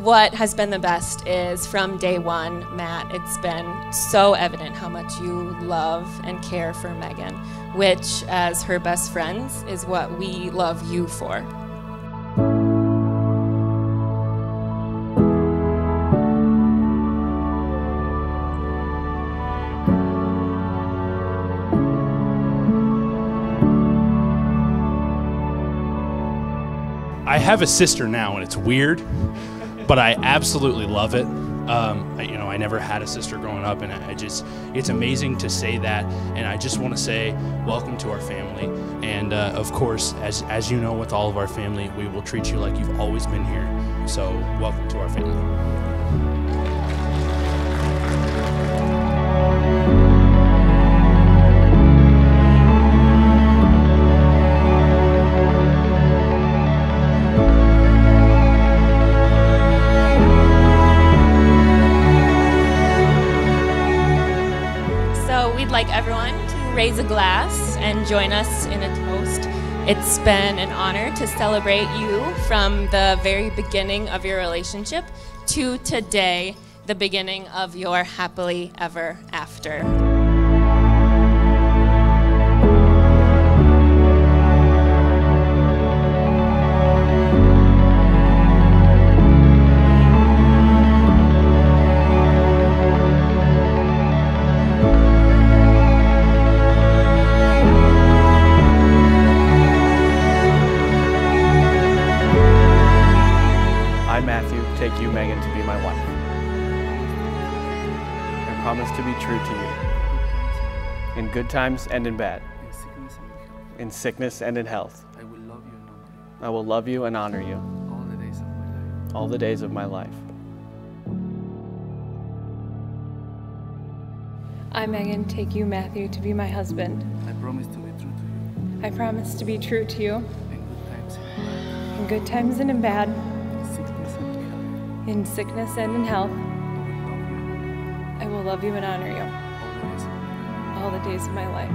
what has been the best is from day one, Matt, it's been so evident how much you love and care for Megan, which, as her best friends, is what we love you for. I have a sister now, and it's weird, but I absolutely love it. Um, I- you know, I never had a sister growing up, and I I just, it's amazing to say that. And I just want to say, welcome to our family. And uh, of course, as, as you know, with all of our family, we will treat you like you've always been here. So, welcome to our family. Raise a glass and join us in a toast. It's been an honor to celebrate you from the very beginning of your relationship to today, the beginning of your happily ever after. I, Matthew, take you, Megan, to be my wife. I promise to be true to you in good times and in bad, In sickness and in in sickness and health. I will love you and honor you I will love you and honor you all the days of my life. all the days of my life. I, Megan, take you, Matthew, to be my husband. I promise to be true to you I promise to be true to you in good times in good times and in life, and in bad, in sickness and in health. I will love you and honor you all the days of my life. all the days of my life.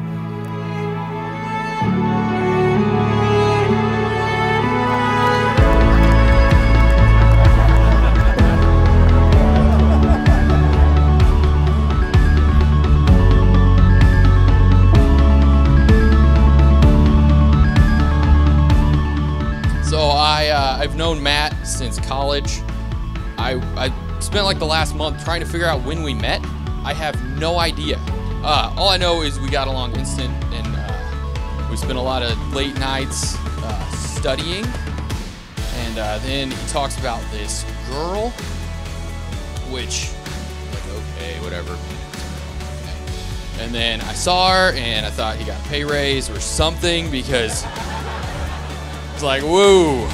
So I uh, I've known Matt since college. I I spent like the last month trying to figure out when we met. I have no idea. Uh, all I know is we got along instant, and uh, we spent a lot of late nights uh, studying. And uh, then he talks about this girl, which like okay, whatever. And then I saw her, and I thought he got a pay raise or something because it's like, whoa.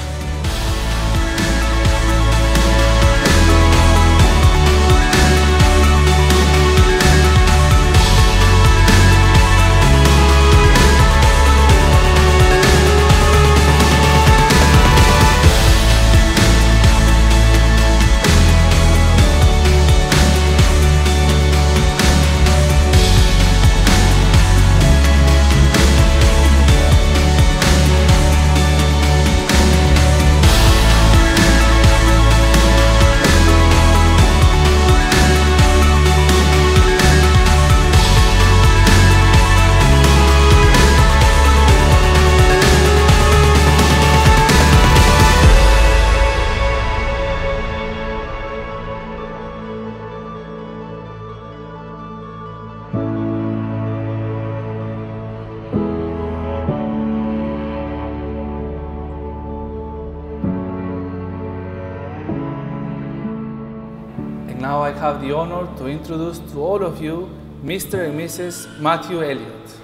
Now I have the honor to introduce to all of you Mr. and Mrs. Matthew Elliott.